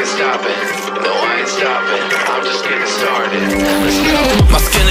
ain't stopping. No, I ain't stopping. I'm just getting started. Let's go. My skin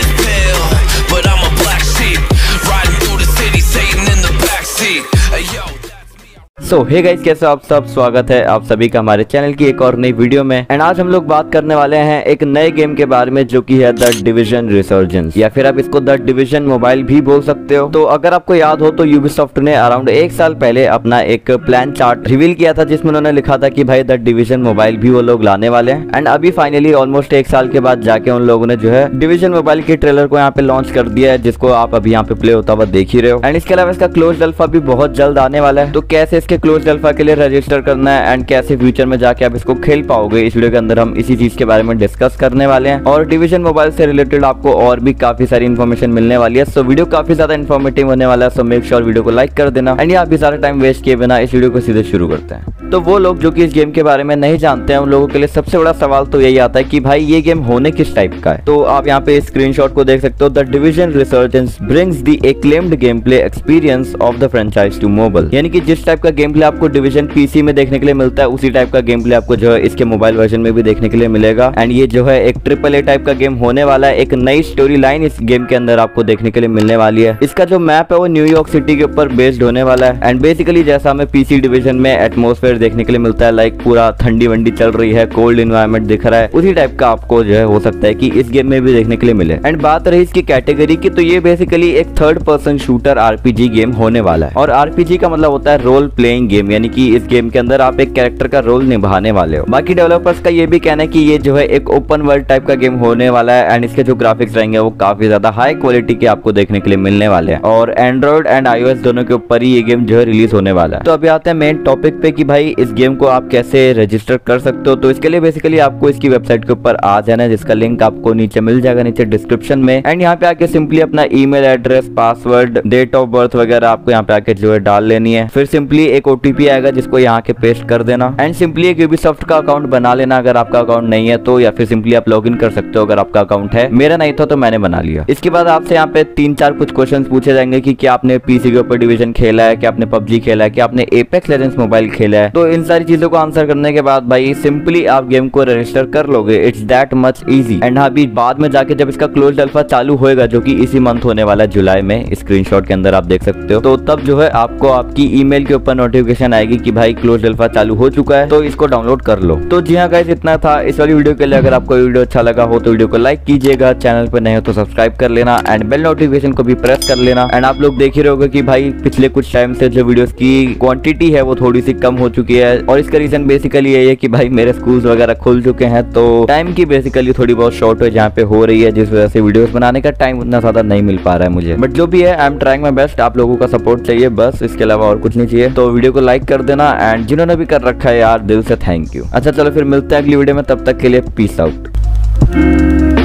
so hey guys कैसे आप सब? स्वागत है आप सभी का हमारे चैनल की एक और नई वीडियो में। एंड आज हम लोग बात करने वाले हैं एक नए गेम के बारे में जो कि है द डिविजन रिसर्जेंस या फिर आप इसको द डिविजन मोबाइल भी बोल सकते हो। तो अगर आपको याद हो तो यूबीसॉफ्ट ने अराउंड एक साल पहले अपना एक प्लान चार्ट रिवील किया था, जिसमें उन्होंने लिखा था की भाई द डिविजन मोबाइल भी वो लोग लाने वाले हैं। एंड अभी फाइनली ऑलमोस्ट एक साल के बाद जाके उन लोगों ने जो है डिविजन मोबाइल के ट्रेलर को यहाँ पे लॉन्च कर दिया है, जिसको आप अभी यहाँ पे प्ले होता हुआ देख ही रहे हो। एंड इसके अलावा इसका क्लोज अल्फ़ा भी बहुत जल्द आने वाला है। तो कैसे इसके क्लोज अल्फ़ा के लिए रजिस्टर करना है एंड कैसे फ्यूचर में जाके आप इसको खेल पाओगे? इस वीडियो के अंदर हम इसी चीज़ के बारे में डिस्कस करने वाले हैं। और डिविजन मोबाइल से रिलेटेड आपको और भी काफ़ी सारी इन्फॉर्मेशन मिलने वाली है। सो वीडियो काफ़ी ज़्यादा इन्फॉर्मेटिव होने वाला है सो मेक श्योर वीडियो को लाइक कर देना। एंड यहाँ भी सारा टाइम वेस्ट किए बिना इस वीडियो को सीधे शुरू करते हैं। तो वो लोग जो कि इस गेम के बारे में नहीं जानते हैं, उन लोगों के लिए सबसे बड़ा सवाल तो यही आता है कि भाई, ये गेम होने किस टाइप का है? तो आप यहाँ पे स्क्रीनशॉट को देख सकते हो। The division resurgence brings the acclaimed game play experience of the franchise to mobile यानी कि जिस टाइप का गेम प्ले आपको डिवीज़न पीसी में देखने के लिए मिलता है। उसी टाइप का गेम प्ले आपको जो है इसके मोबाइल वर्जन में भी देखने के लिए मिलेगा। एंड ये जो है एक ट्रिपल ए टाइप का गेम होने वाला है। एक नई स्टोरी लाइन इस गेम के अंदर आपको देखने के लिए मिलने वाली है। इसका जो मैप है वो न्यूयॉर्क सिटी के ऊपर बेस्ड होने वाला है। एंड बेसिकली जैसा हमें पीसी डिवीज़न में एटमोसफेयर देखने के लिए मिलता है लाइक पूरा ठंडी वंडी चल रही है कोल्ड इन्वायरमेंट दिख रहा है, उसी टाइप का आपको जो है हो सकता है की इस गेम में भी देखने के लिए मिले। एंड बात रही इसकी कैटेगरी की तो ये बेसिकली एक third person shooter RPG game होने वाला है। और आरपीजी का मतलब होता है रोल प्लेइंग गेम यानी कि इस गेम के अंदर आप एक कैरेक्टर का रोल निभाने वाले हो। बाकी डेवलपर्स का ये भी कहना है कि ये जो है एक ओपन वर्ल्ड टाइप का गेम होने वाला है एंड इसके जो ग्राफिक्स रहेंगे वो काफ़ी ज़्यादा हाई क्वालिटी के आपको देखने के लिए मिलने वाले हैं। और एंड्रॉइड एंड आईओएस दोनों के ऊपर ही ये गेम जो है रिलीज़ होने वाला है। तो अभी आते हैं मेन टॉपिक पे कि भाई इस गेम को आप कैसे रजिस्टर कर सकते हो। तो इसके लिए बेसिकली आपको इसकी वेबसाइट के ऊपर आ जाना है, जिसका लिंक आपको नीचे मिल जाएगा नीचे डिस्क्रिप्शन में। एंड यहाँ पे आके सिंपली अपना email address password date of birth वगैरह आपको यहाँ पे आके जो है डाल लेनी है। फिर सिंपली एक ओटीपी आएगा जिसको यहाँ के पेस्ट कर देना। एंड सिंपली एक यूबीसॉफ्ट का अकाउंट बना लेना अगर आपका अकाउंट नहीं है तो या फिर सिंपली आप लॉग कर सकते हो अगर आपका अकाउंट है। मेरा नहीं था तो मैंने बना लिया। इसके बाद आपसे यहाँ पे तीन चार कुछ क्वेश्चन पूछे जाएँगे कि क्या आपने पीसी के ऊपर डिवीज़न खेला है, क्या आपने पबजी खेला है, क्या आपने एपेक्स लेजेंड्स मोबाइल खेला है। तो इन सारी चीज़ों को आंसर करने के बाद भाई सिंपली आप गेम को रजिस्टर कर लोगे। It's that much easy and हाँ बाद में जाके जब इसका क्लोज अल्फ़ा चालू होएगा, जो कि इसी मंथ होने वाला जुलाई में स्क्रीनशॉट के अंदर आप देख सकते हो तो तब जो है आपको आपकी ईमेल के ऊपर नोटिफिकेशन आएगी कि भाई क्लोज अल्फ़ा चालू हो चुका है तो इसको डाउनलोड कर लो। तो जी हाँ गाइस इतना था इस वाली वीडियो के लिए। अगर आपको वीडियो अच्छा लगा हो तो वीडियो को लाइक कीजिएगा चैनल पर नहीं हो तो सब्सक्राइब कर लेना एंड बेल नोटिफिकेशन को भी प्रेस कर लेना। एंड आप लोग देख ही रहोगे कि भाई पिछले कुछ टाइम से जो वीडियोस की क्वांटिटी है, वो थोड़ी सी कम हो चुकी है। और इसका रीजन बेसिकली यही है कि भाई मेरे स्कूल्स वगैरह खुल चुके हैं तो टाइम की बेसिकली थोड़ी बहुत शॉर्ट है, जहाँ पे हो रही है, जिस वजह से वीडियोस बनाने का टाइम उतना ज़्यादा नहीं मिल पा रहा है मुझे। बट जो भी है I am trying my best आप लोगों का सपोर्ट चाहिए, बस इसके अलावा और कुछ नहीं चाहिए। तो वीडियो को लाइक कर देना एंड जिन्होंने भी कर रखा है यार दिल से थैंक यू अच्छा चलो फिर मिलते हैं अगली वीडियो में, तब तक के लिए पीस आउट